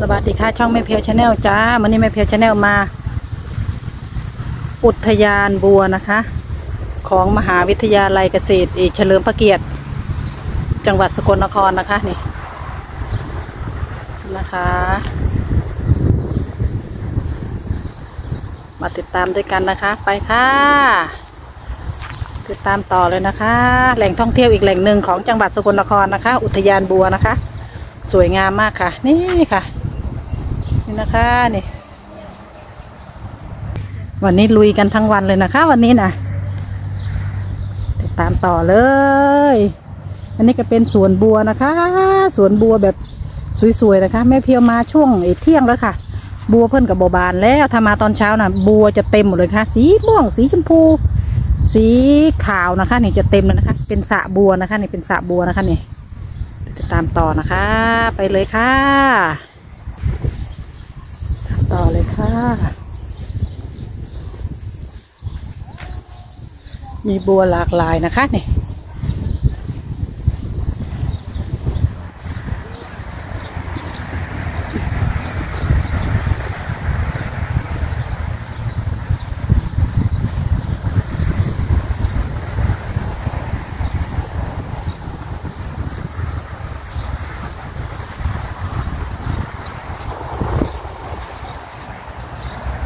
สวัสดีค่ะช่องแม่เพรียวชาแนลจ้าวันนี้แม่เพรียวชาแนลมา อุทยานบัวนะคะ ของมหาวิทยาลัยเกษตรเอกเฉลิมพระเกียรติ จังหวัดสกลนครนะคะนี่นะคะ มาติดตามด้วยกันนะคะ ไปค่ะ ติดตามต่อเลยนะคะ แหล่งท่องเที่ยวอีกแหล่งหนึ่งของจังหวัดสกลนครนะคะ อุทยานบัวนะคะ สวยงามมากค่ะ นี่ค่ะ นี่นะคะนี่วันนี้ลุยกันทั้งวันเลยนะคะ วันนี้นะติดตามต่อเลย อันนี้ก็เป็นสวนบัวนะคะ สวนบัวแบบสวยๆนะคะ แม่เพียวมาช่วงเที่ยงแล้วค่ะ บัวเพิ่นกับบบบานแล้วถ้ามาตอนเช้าน่ะ บัวจะเต็มหมดเลยค่ะ สีม่วงสีชมพู สีขาวนะคะนี่จะเต็มเลยนะคะ เป็นสระบัวนะคะ นี่เป็นสระบัวนะคะนี่ติดตามต่อนะคะ ไปเลยค่ะ ค่ะ มีบัวหลากหลายนะคะนี่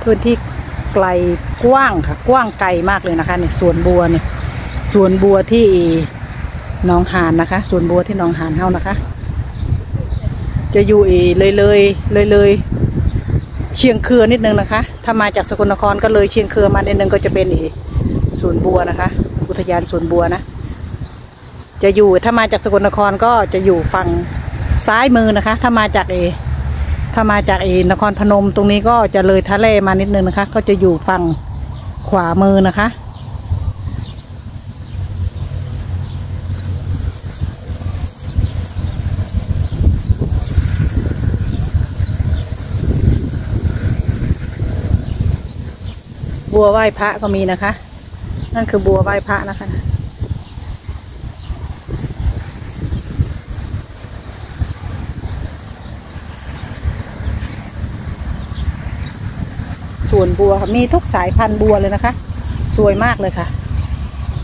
พื้นที่ไกลกว้างค่ะ กว้างไกลมากเลยนะคะเนี่ยสวนบัวเนี่ยสวนบัวที่หนองหานนะคะสวนบัวที่หนองหานเฮานะคะ จะอยู่อีเลยเลยเลยเลยเชียงเครือนิดนึงนะคะ ถ้ามาจากสกลนครก็เลยเชียงเครือมานิดนึงก็จะเป็นอีสวนบัวนะคะ อุทยานสวนบัวนะ จะอยู่ถ้ามาจากสกลนครก็จะอยู่ฝั่งซ้ายมือนะคะ ถ้ามาจากเอ ถ้ามาจากเอนครพนมตรงนี้ก็จะเลยทะเลมานิดนึงนะคะ ก็จะอยู่ฝั่งขวามือนะคะ บัวไหว้พระก็มีนะคะ นั่นคือบัวไหว้พระนะคะ ส่วนบัวค่ะมีทุกสายพันธุ์บัวเลยนะคะ สวยมากเลยค่ะ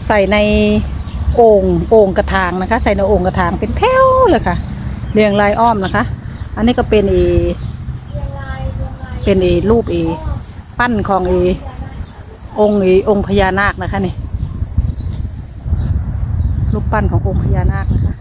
ใส่ในโอ่งโอ่งกระถางนะคะ ใส่ในโอ่งกระถางเป็นแถวเลยค่ะเรียงรายอ้อมนะคะ อันนี้ก็เป็นเอีเป็นเอรูปเอปั้นของเอองค์อีองค์พญานาคนะคะนี่รูปปั้นขององค์พญานาคนะคะ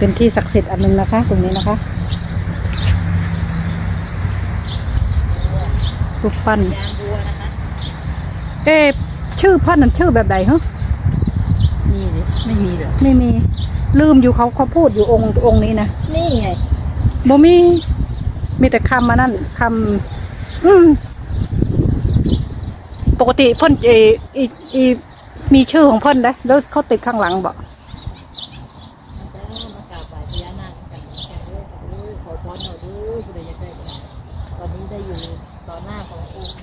เป็นที่ศักดิ์สิทธิ์อันหนึงนะคะ ตรงนี้นะคะรูปปั้นยางบัวนะคะเอ๊ะชื่อพ่อนั่นชื่อแบบใดฮะนี่ดิไม่มีเหรอไม่มี ลืมอยู่เขาเขาพูดอยู่องค์องค์นี้นะนี่ไงบ่มีมีแต่คำมานั่นคำอืมปกติเพ่นเอออีอีมีชื่อของเพ่นได้แล้วเขาติดข้างหลังบอก ได้อยู่ต่อหน้าขององค์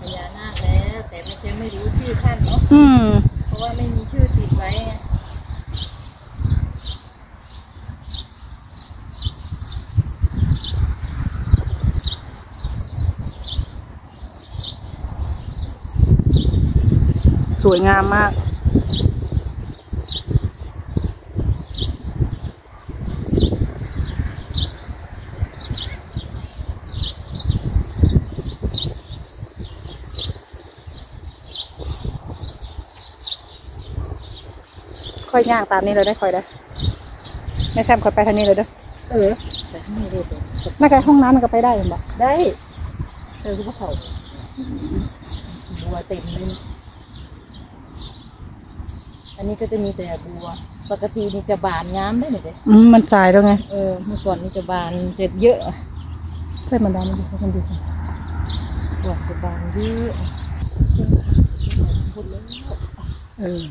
พญานาคแล้วแต่ไม่เคยไม่รู้ชื่อท่านเนาะอืม เพราะว่าไม่มีชื่อติดไว้ไงสวยงามมาก ค่อยย่างตามนี้เลยได้ค่อยได้ไม่แซมค่อยไปทางนี้เลยเด้อเออแต่ไม่รู้ตัวน่าจะห้องน้ำมันก็ไปได้เห็นบอกได้เออคือพวกเขาบัวเต็มเลยอันนี้ก็จะมีแต่บัว ปกตินี่จะบานงามได้เลยเด้อืมมันสายแล้วไง เออ เมื่อก่อนนี่จะบานเจ็บเยอะ ใช่มันดามันดูใช่มันดูใช่ก่อนจะบานเยอะพูดเลยเออ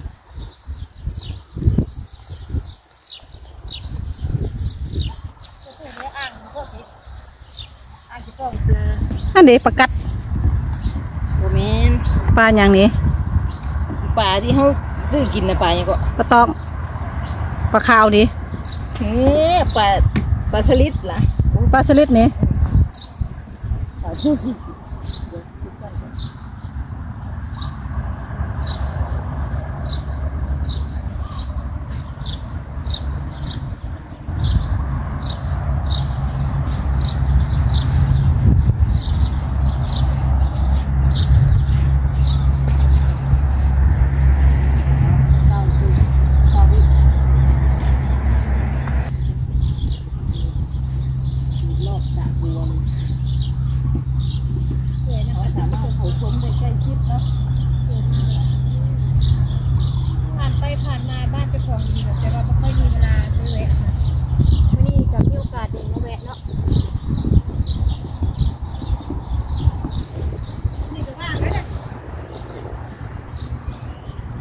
อันนี้ประกัดโมเมนปลาอย่างนี้ปลาที่เขาซื้อกินนะปลายังก็ปลาตองปลาขาวนี้เฮ้ปลาปลาสลิดล่ะปลาสลิดนี้ ปลาทูสิ รอบสระบัวเลยสวยนะคะสามารถเขาชมได้ใกล้ชิดเนาะ ผ่านไปผ่านมาบ้านเจ้าของดีแต่ว่าไม่ค่อยมีเวลาซื้อแวะค่ะวันนี้กับมีโอกาสเดินมาแวะเนาะนี่ก็ว่างแล้วนะ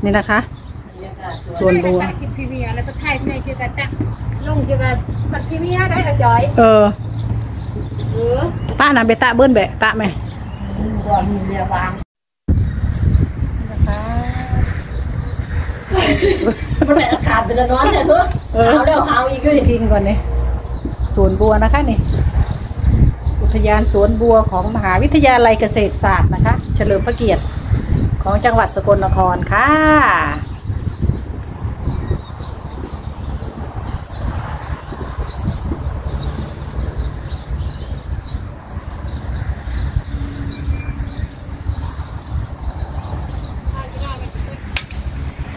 นี่นะคะบรรยากาศสส่วยวนบัวตัดคลิปพรีเมียร์แล้วก็ถ่ายในเจอกันตักลงเจอกันตัดพรีเมียร์ได้ละจอย เออเออป้าน่ะเบตะเบิ้ลแบะตะไหมก่อนมีเมียวางนะคะมันเป็นอากาศเป็นร้อนเนี่ยเนอะเออหาวแล้วหาวอีกเลยพิงก่อนนี่สวนบัวนะคะนี่อุทยานสวนบัวของมหาวิทยาลัยเกษตรศาสตร์นะคะ เฉลิมพระเกียรติ ของจังหวัดสกลนครค่ะ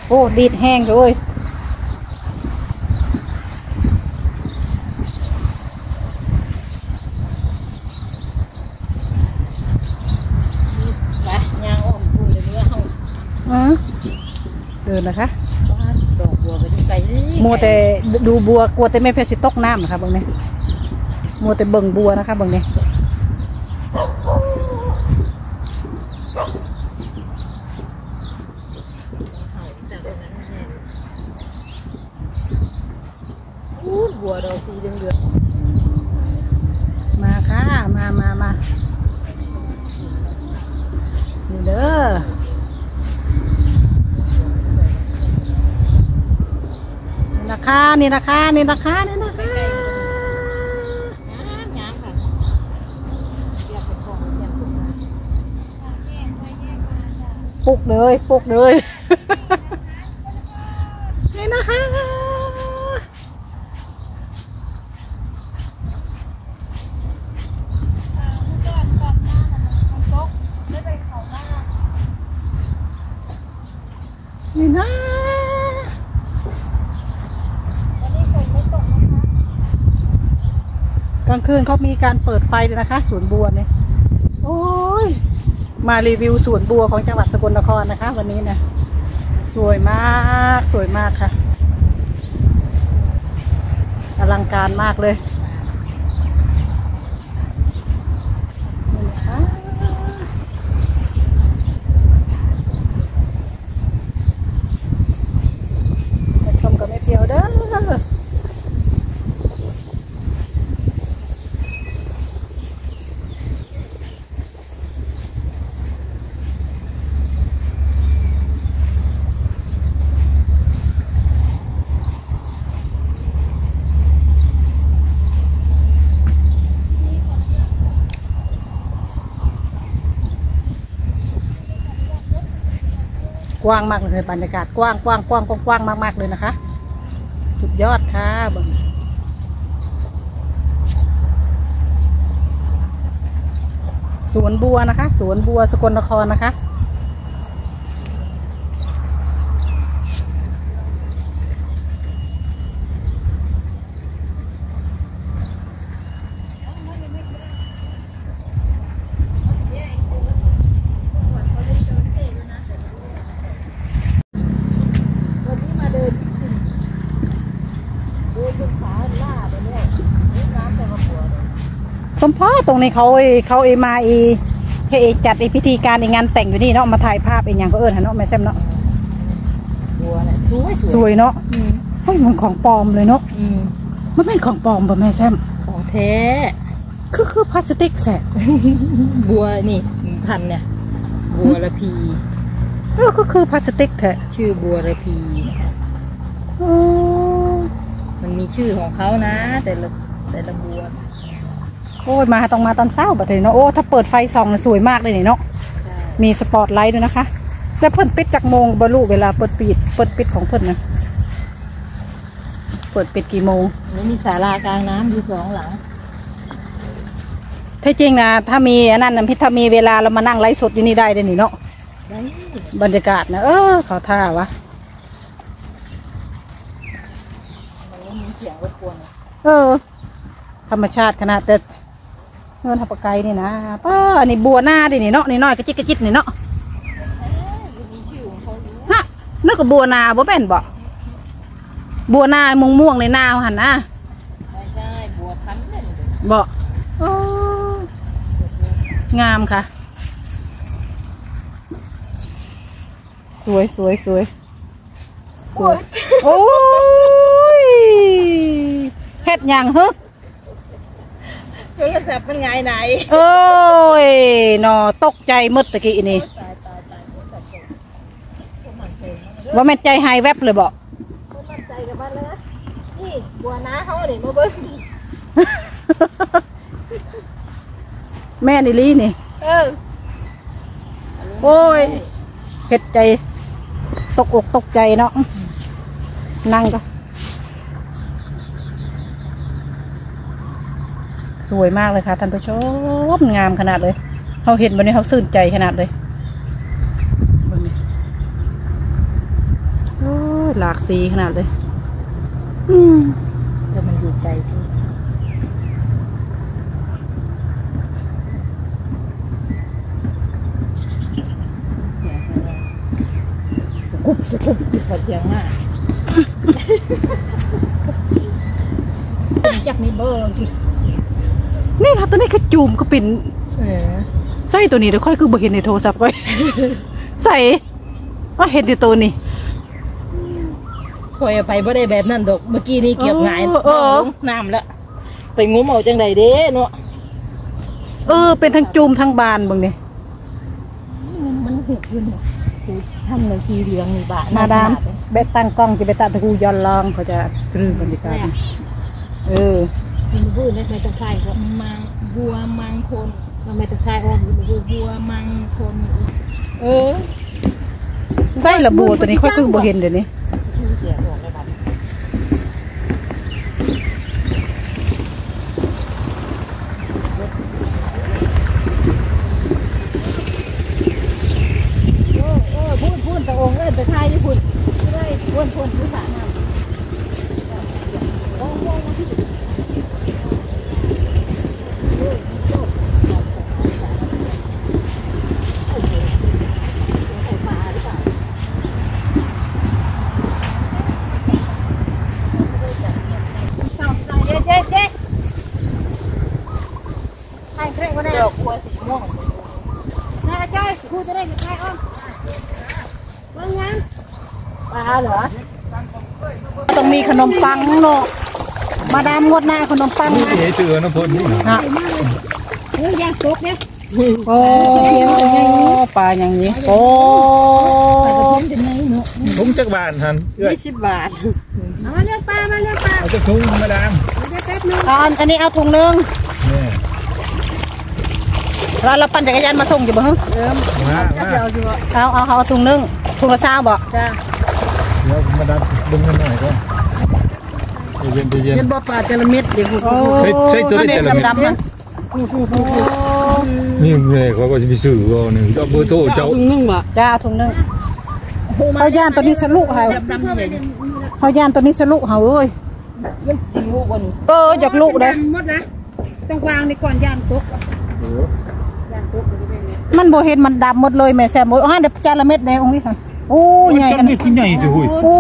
โอ้ดีดแห้งเลย ไปยางอ้อมพูนเลยเนื้อเฮา อือเดิ นนะคะบ้านดอกบัวไปดูไกลนี่มัวแต่ดูบัวกลัวแต่ไม่เพชรสิตกน้ำนะคะเบิ่งนี่มัวแต่เบิ่งบัวนะคะเบิ่งนี่อู้บัวดอกสีเหลือง มาค่ะ มามามานี่เด้อนี่ นี่นะคะนี่นะคะนี่นะคะๆงางามค่ะอยากเป็นของอยากเป็นของปลุกเลยปลุกเลย นี่นะคะ นี่นะกลาง คืนเขามีการเปิดไฟเลยนะคะ สวนบัวเนี่ยโอ้ยมารีวิวสวนบัวของจังหวัดสกลนครนะคะ วันนี้นะสวยมากสวยมากค่ะ อลังการมากเลยนี่นะคะไปชมกับแม่เพียวเด้อ ก ว้างมากเลยบรรยากาศกว้างกว้างกว้างกว้างมากมากๆเลยนะคะ สุดยอดค่ะบิ่งสวนบัวนะคะ สวนบัวสกลนครนะคะ วันนี้มาเดิน นขาล่าไปเรื่อยนี่น้ำแต่มาปวด สมพ่อตรงนี้เขาเอ้ยเขาเอยมาเอให้เอจัดไอพิธีการไองานแต่งอยู่นี่เนาะมาถ่ายภาพเองอย่างก็เอิญฮะเนาะแม่แซมเนาะบัวเนี่ยสวยสวยสวยเนาะอืมเฮ้ยมันของปลอมเลยเนาะอืมมันเป็นของปลอมป่ะแม่แซมของแท้คือคือพลาสติกแสะบัวนี่พันธุ์เนี่ยบัวระพีเออก็คือพลาสติกแท้ชื่อบัวระพีนะคะโอ้มันมีชื่อของเขานะ แต่ละแต่ละบัวโอ้ยมาต้องมาตอนเช้าบัดนี้เนาะโอ้ถ้าเปิดไฟส่องน่ะสวยมากเลยนี่เนาะใช่มีสปอตไลท์ด้วยนะคะ แล้วเพิ่นปิดจากโมงบรรลุเวลาเปิดปิดเปิดปิดของเพิ่นนะเปิดปิดกี่โมง แล้วมีศาลากลางน้ำอยู่สองหลัง ถ้าจริงนะถ้ามีอันนั้นนะพี่ถ้ามีเวลาเรามานั่งไลฟ์สดอยู่นี่ได้เลยนี่เนาะได้บรรยากาศนะเออเขาท่าวะมันไม่มีเสียงรบกวน เออ ธรรมชาติขนาดแต่ เงินทับปะไกนี่นะป้าอันนี้บัวหน้าดินี่เนาะนี่น้อยกระจิตกระจิตนี่เนาะมีชื่อของเขาอยู่ฮะนึกกับบัวนาบ่เป็นบ่บัวนาม่วงม่วงๆในนาหันนะไม่ใช่บัวพันธุ์เนี่ยบ่โอ้งามค่ะ สวยสวยสวยสวยโอ้ยเฮ็ดหยังเฮ้ โทรศัพท์มันไงไหนโอ้ยหนอตกใจหมดตะกี้นี่ตายตายตายโทรศัพท์ตกพวกมันเต็มแล้วว่าแม่นใจหายแวบเลยบอกพวกมันใจกับมันเลยนะนี่บัวน้าเขาเนี่ยมาเบิ้งแม่นิลี่นี่เออโอ้ยเห็ดใจ ตกอกตกใจเนาะนั่งก็ สวยมากเลยค่ะท่านผู้ชมงามขนาดเลยเขาเห็นวันนี้เขาซื่นใจขนาดเลยเบิ่งนี่โอ้ยหลากสีขนาดเลย อืมแล้วมันอยู่ไกลพี่กุบสกุบพอเสียงมากจากนี้เบอร์ นี่ค่ะตอนนี้แค่จูมก็ปิ่นเออใส่ตัวนี้เดี๋ยวค่อยคือบ่เห็นในโทรศัพท์ค่อยใส่ว่าเห็นที่ตัวนี้คอยเอาไปบ่ได้แบบนั้นดอกเมื่อกี้นี่เก็บหงายเออน้ำลงน้ำแล้วไปงุ้มเอาจังใดเด้เนาะเออ เป็นทั้งจูมทั้งบานเบิ่งนี่มันหุบอยู่เนี่ยคือทำหนังสีเหลืองนี่บะมาดามหน้เบ็ดตั้งกล้องจะไปตัดตะกูย้อนลองเขาจะตรึงบรรยากาศนี่เออ มันพูดได้ไม่ต้องใช่ครับมังบัวมังคนมันไม่ต้องใช่อ้อมมันพูดบัวมังคนเออใส่ระบูตัวนี้ค่อยคือบ่เห็นเดี๋ยวนี้ ชื่อเสียงบอกเลยบัดเออเออพูดพูดตะองค์เอ้ยไปทายญี่ปุ่นไม่ได้พูดพูดภาษาหน้าโอ้โหมาที่ใส่ปลาหรือเปล่า สองสายเจ๊เจ๊เจ๊ใช่เครื่อง ก็ได้ดอกบัวสีม่วงนะจ้อยพูดจะได้ไม่ใช่อ้อมว่างงานปลาเหรอต้องมีขนมปังเนาะมาดามงวดหน้าขนมปังนะเอ๋เตือนนะพลนี่นะฮะเฮ้ยยางตกเนี่ยโอ้ปลาอย่างนี้โอ้เป็นไงเนาะทุ่งจักบานทันเอ้ยยี่สิบบาทเอามาเลือกปลามาเลือกปลาเอาจักทุ่งมาดามเดี๋ยวแป๊บนึงเอาอันอันนี้เอาถุงหนึง เนี่ยเราเราปั่นจักรยานมาส่งอยู่บ่ฮะมามาเอาเอาเอาถุงหนึงถุงละซาวบ่จ้าเดี๋ยวมาดามดึงกันหน่อยก่อนใจเย็นใจเย็นเป็นบ่อปลาจระเม็ดเดี๋ยวกูใช่ใช่ตัวนี้แต่ละเม็ดดำๆมันนี่เลยเขาก็จะไปซื้อว่าหนึ่งเอาเบอร์โทรเจ้านึ่งบ่จ้าถุงหนึงเขาย่านตัวนี้สลุเฮาดำๆใหญ่เขาย่านตัวนี้สลุเฮาเอ้ยมันจริงลูกบนเอออยากลุเด้อหมดนะต้องวางในก่อนยานตก มันบ่เห็นมันดำหมดเลยแม่แซมโอ้ยอ่าเดี๋ยวจานละเม็ดในองค์นี้ค่ะโอ้ใหญ่กักันนนี่คือใหญ่จ้ะเฮ้ยโอ้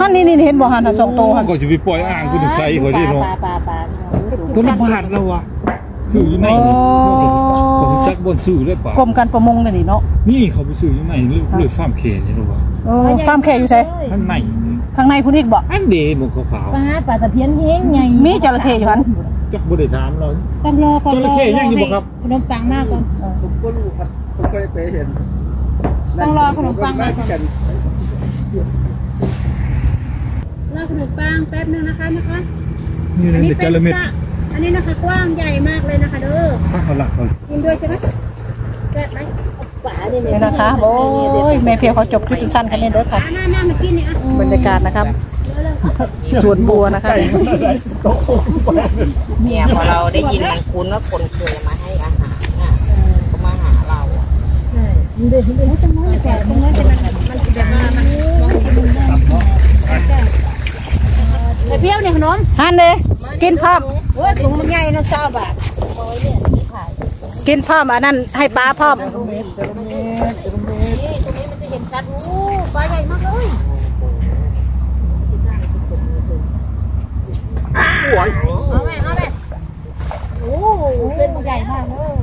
ฮันนี่นี่เห็นบ่ฮันน่ะสองโตฮันก็จะไปปล่อยอ่างคุณใส่ข่อยได้เนาะปลาปลาปลาตัวละบาทแล้ววะซื้ออยู่ไหนนี่ผมจักบนซื้อได้ป่ะกรมการประมงนี่นี่เนาะนี่เขาไปซื้ออยู่ไหนเลยเลยฟาร์มเขตนี่รู้ป่ะเออฟาร์มแขกอยู่ไสข้างในนี่ข้างในพุ่นอีกบ่อันเดมันขาวปลาปลาตะเพียนแห้งใหญ่มีจระเข้อยู่หันๆ จักบ่ได้ถามเรา ต้องรอก่อนจระเข้ย่างอยู่บ่ครับขนมปังมากก่อน ผมก็รู้ครับผมก็ได้ไปเห็นต้องรอขนมปังมาก่อน กันรอขนมปังแป๊บนึงนะคะนะคะนี่อันนั่นนี้เด็กเป็จนระเม็ดสระอันนี้นะคะกว้างใหญ่มากเลยนะคะเด้อถ้าเขาหลักเขากินด้วยใช่ไหมแซ่บไหมปลาเนี่ยนี่นะคะ โอ้ยแม่เพียวเขาจบคลิปสั้นๆกันนี่เด้อค่ะอ่าหน้าหน้ามากินนี่อะ บรรยากาศนะครับ สวนบัวนะคะ เนี่ยพอเราได้ยินมันคุ้นว่าคนเคยมาให้อาหารน่ะก็มาหาเราอะแต่ตรงนั้นเป็นมันมันจะมามันมองเห็นได้อเปรี้ยวเนี่ยขนมฮันเด้กินพร้อมโอ้ยถุงมันใหญ่นะเศร้าบาทกินพร้อมอันนั้นให้ปลาพร้อม นี่ตรงนี้มันจะเห็นชัดโอ้ปลาใหญ่มากเลย เอาแม่เอาแม่โอ้เป็นใหญ่มากเลย